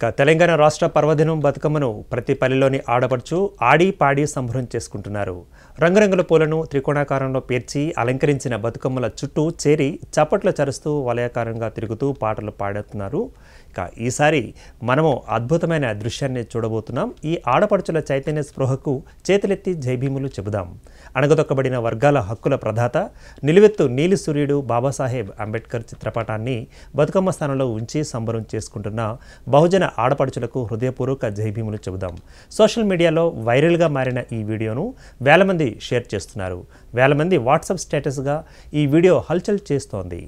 ఇక తెలంగాణ రాష్ట్ర పర్వదినం బతుకమ్మను ప్రతి పల్లెలోని ఆడపడుచు ఆడి పాడి సంబరం చేసుకుంటున్నారు. రంగురంగుల పూలను త్రికోణాకారంలో పేర్చి అలంకరించిన బతుకమ్మల చుట్టూ చేరి చప్పట్లు చరుస్తూ వలయాకారంగా తిరుగుతూ పాటలు పాడుతున్నారు. ఇక ఈసారి మనము అద్భుతమైన దృశ్యాన్ని చూడబోతున్నాం. ఈ ఆడపడుచుల చైతన్య స్పృహకు చేతులెత్తి జైభీములు చెబుదాం. అణగదొక్కబడిన వర్గాల హక్కుల ప్రదాత నిలువెత్తు నీలి సూర్యుడు బాబాసాహెబ్ అంబేద్కర్ చిత్రపటాన్ని బతుకమ్మ స్థానంలో ఉంచి సంబరం చేసుకుంటున్న బహుజన ఆడపడుచులకు హృదయపూర్వక జైభీములు చెబుదాం. సోషల్ మీడియాలో వైరల్గా మారిన ఈ వీడియోను వేల మంది షేర్ చేస్తున్నారు. వేల మంది వాట్సాప్ స్టేటస్గా ఈ వీడియో హల్చల్ చేస్తోంది.